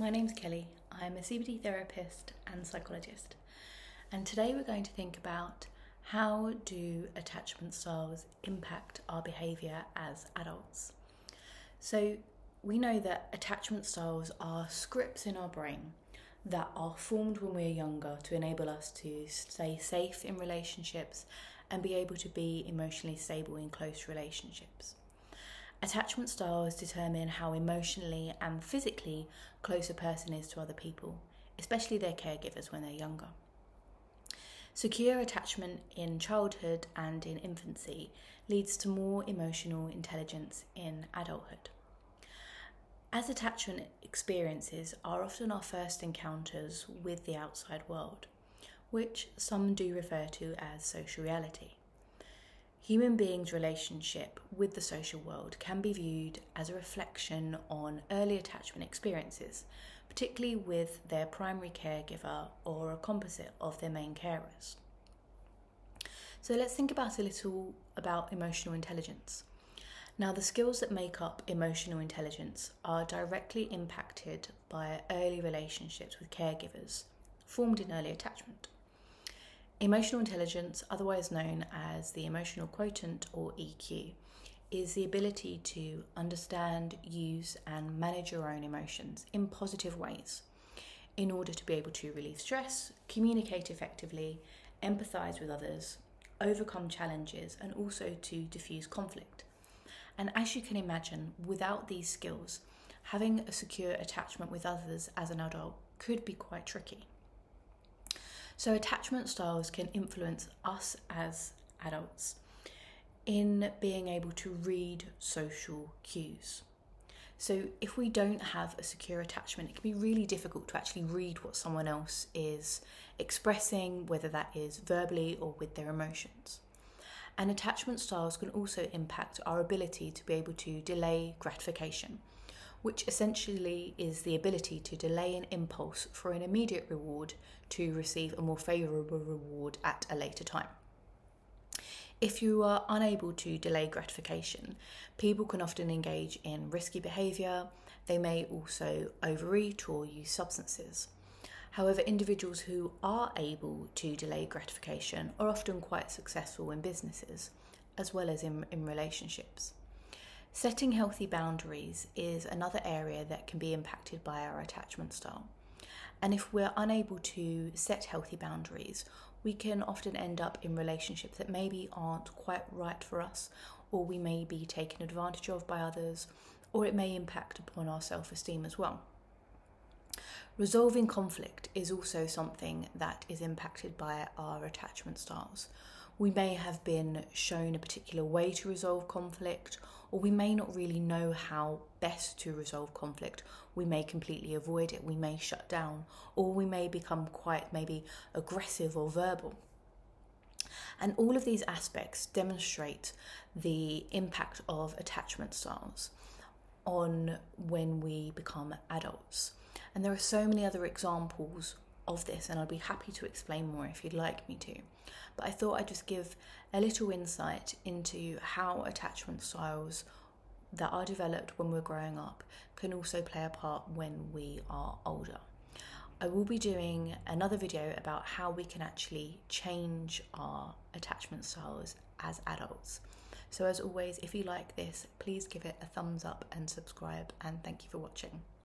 My name's Kelly. I'm a CBT therapist and psychologist. And today we're going to think about how do attachment styles impact our behavior as adults. So, we know that attachment styles are scripts in our brain that are formed when we're younger to enable us to stay safe in relationships and be able to be emotionally stable in close relationships. Attachment styles determine how emotionally and physically close a person is to other people, especially their caregivers when they're younger. Secure attachment in childhood and in infancy leads to more emotional intelligence in adulthood. As attachment experiences are often our first encounters with the outside world, which some do refer to as social reality. Human beings' relationship with the social world can be viewed as a reflection on early attachment experiences, particularly with their primary caregiver or a composite of their main carers. So let's think about a little about emotional intelligence. Now, the skills that make up emotional intelligence are directly impacted by early relationships with caregivers formed in early attachment. Emotional intelligence, otherwise known as the emotional quotient or EQ, is the ability to understand, use, and manage your own emotions in positive ways in order to be able to relieve stress, communicate effectively, empathize with others, overcome challenges, and also to diffuse conflict. And as you can imagine, without these skills, having a secure attachment with others as an adult could be quite tricky. So, attachment styles can influence us as adults in being able to read social cues. So, if we don't have a secure attachment, it can be really difficult to actually read what someone else is expressing, whether that is verbally or with their emotions. And attachment styles can also impact our ability to be able to delay gratification which essentially is the ability to delay an impulse for an immediate reward to receive a more favourable reward at a later time. If you are unable to delay gratification, people can often engage in risky behaviour, they may also overeat or use substances. However, individuals who are able to delay gratification are often quite successful in businesses as well as in, in relationships. Setting healthy boundaries is another area that can be impacted by our attachment style. And if we're unable to set healthy boundaries, we can often end up in relationships that maybe aren't quite right for us, or we may be taken advantage of by others, or it may impact upon our self esteem as well. Resolving conflict is also something that is impacted by our attachment styles. We may have been shown a particular way to resolve conflict, or we may not really know how best to resolve conflict. We may completely avoid it, we may shut down, or we may become quite maybe aggressive or verbal. And all of these aspects demonstrate the impact of attachment styles on when we become adults. And there are so many other examples of this, and I'd be happy to explain more if you'd like me to. But I thought I'd just give a little insight into how attachment styles that are developed when we're growing up can also play a part when we are older. I will be doing another video about how we can actually change our attachment styles as adults. So, as always, if you like this, please give it a thumbs up and subscribe, and thank you for watching.